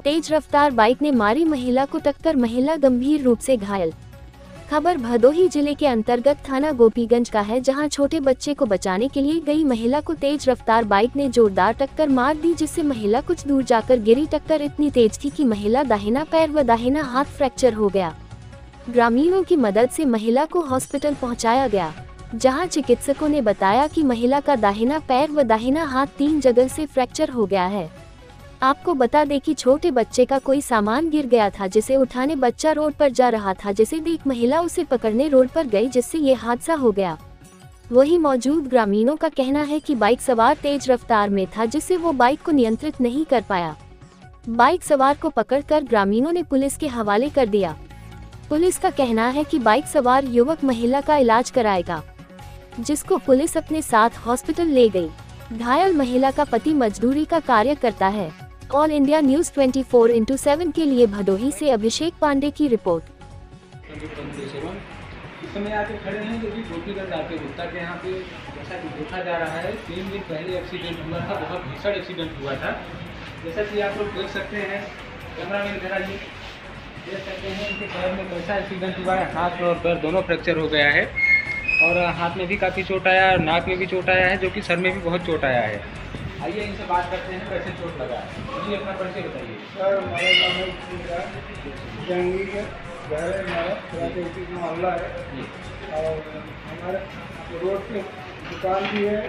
तेज रफ्तार बाइक ने मारी महिला को टक्कर, महिला गंभीर रूप से घायल। खबर भदोही ज़िले के अंतर्गत थाना गोपीगंज का है, जहाँ छोटे बच्चे को बचाने के लिए गई महिला को तेज रफ्तार बाइक ने जोरदार टक्कर मार दी, जिससे महिला कुछ दूर जाकर गिरी। टक्कर इतनी तेज थी कि महिला दाहिना पैर व दाहिना हाथ फ्रैक्चर हो गया। ग्रामीणों की मदद से महिला को हॉस्पिटल पहुँचाया गया, जहाँ चिकित्सकों ने बताया कि महिला का दाहिना पैर व दाहिना हाथ तीन जगह से फ्रैक्चर हो गया है। आपको बता दें कि छोटे बच्चे का कोई सामान गिर गया था जिसे उठाने बच्चा रोड पर जा रहा था, जिसे देख महिला उसे पकड़ने रोड पर गई, जिससे ये हादसा हो गया। वही मौजूद ग्रामीणों का कहना है कि बाइक सवार तेज रफ्तार में था, जिससे वो बाइक को नियंत्रित नहीं कर पाया। बाइक सवार को पकड़कर ग्रामीणों ने पुलिस के हवाले कर दिया। पुलिस का कहना है कि बाइक सवार युवक महिला का इलाज कराएगा, जिसको पुलिस अपने साथ हॉस्पिटल ले गई। घायल महिला का पति मजदूरी का कार्य करता है। All India news 24 four into seven के लिए भदोही से अभिषेक पांडे की रिपोर्ट। इस समय आके खड़े हैं जो कि आके गुप्ता के यहाँ पे, जैसा कि देखा जा रहा है, तीन दिन पहले एक्सीडेंट हुआ था, बहुत भीषण एक्सीडेंट हुआ था। जैसा कि आप लोग देख सकते हैं कैमरा मैन इधर आइए देख सकते हैं इनके पैर में कैसा एक्सीडेंट हुआ है। हाथ और पैर दोनों फ्रैक्चर हो गया है। और हाथ में भी काफ़ी चोट आया और नाक में भी चोट आया है, जो कि सर में भी बहुत चोट आया है। आइए इनसे बात करते हैं कैसे चोट लगा है। जी अपना परिचय बताइए। सर हमारा नाम है जहांगीर है घर है हमारा प्राकृतिक मोहल्ला है। और हमारे रोड पे दुकान भी है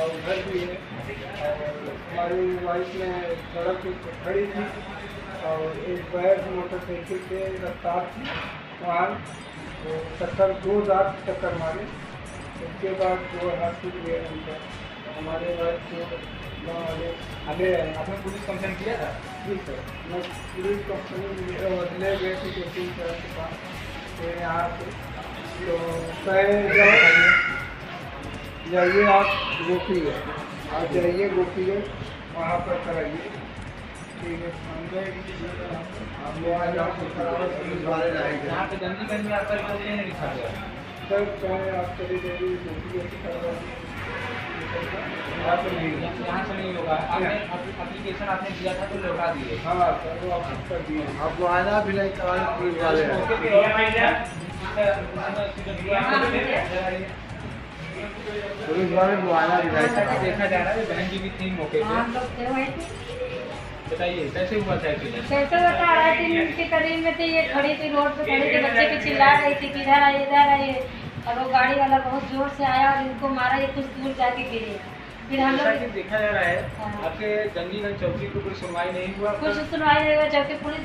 और घर भी है। और हमारी वाइफ ने सड़क पे खड़ी थी और एक बैग मोटरसाइकिल पे रफ्तार थी वहाँ वो टक्कर दो दाग टक्कर मारे। उसके बाद दो हाथ टूट गए उनका। हमारे आगे आए आपने पुलिस कंप्लेन किया था? जी सर मैं पुलिस कंपनी में ले गए थे कोचिंग सर के पास। तो यहाँ पे तो जाइए आप गोपीगंज आप जाइए गोपीगंज वहाँ पर कराइए। ठीक है आप लोग आ जाओ पुलिस वाले जाएँगे यहाँ पे गंजीगंज में आपका सर चाहे आप चले जाइए से करवाइए यहाँ नहीं से नहीं होगा। आपने एप्लीकेशन आपने दिया था तो लौटा दिए। हाँ सर वो आप कर आना भी नहीं पुलिस वाले हैं। को आना भी नहीं देखा जा रहा है बहन जी भी थी मौके पे। थे वहीं पे। बताइए कैसे हुआ था कैसे बता रहा तीन मिनट के करीब में थी ये खड़ी थी रोड पे खड़ी थी बच्चे की चिल्ला रही थी कि इधर आइए इधर आइए और वो गाड़ी वाला बहुत ज़ोर से आया और इनको मारा ये कुछ दूर जाके गिरे। फिर हम लोग देखा जा रहा है हाँ। आपके गंजीगंज चौकी पे कोई सुनवाई नहीं हुआ। कुछ सुनवाई नहीं हुआ जबकि पुलिस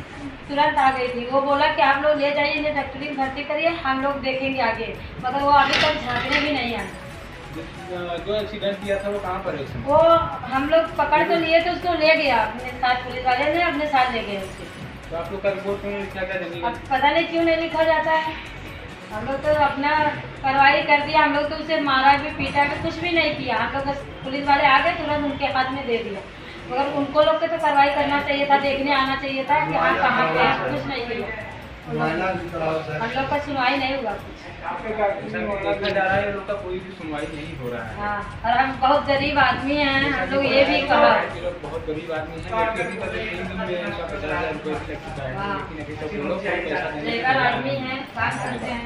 तुरंत आ गई थी। वो बोला कि आप लोग ले जाइए इन्हें डॉक्टरी में भर्ती करिए हम लोग देखेंगे आगे। मगर वो अभी तक झांकने भी नहीं आए। जो एक्सीडेंट किया था वो कहाँ पर है वो हम लोग पकड़ तो लिए थे उसको ले गया। अपने साथ पुलिस वाले ने अपने साथ ले गए उसके। तो आप लोग का रिपोर्ट गया अब गंजीगंज पता नहीं क्यों नहीं लिखा जाता है। हम लोग तो अपना कार्रवाई कर दिया, हम लोग तो उसे मारा भी, पीटा भी, कुछ भी नहीं किया। हम लोग बस पुलिस वाले आ गए, तुरंत उनके हाथ में दे दिया। मगर उनको लोग को तो कार्रवाई करना चाहिए था, देखने आना चाहिए था कि हाँ कहाँ पे कुछ नहीं किया। लोग का सुनवाई नहीं हुआ कुछ। आपके जैसा डॉक्टरी कि में देखा जा रहा है ये लोग का कोई भी सुनवाई नहीं हो रहा है। हाँ और हम बहुत गरीब आदमी हैं हम लोग ये भी कहा। बहुत गरीब आदमी हैं लग चुका है। हाँ। लेकिन अभी तक वो लोग कोई पैसा नहीं लेबर आदमी हैं काम करते हैं।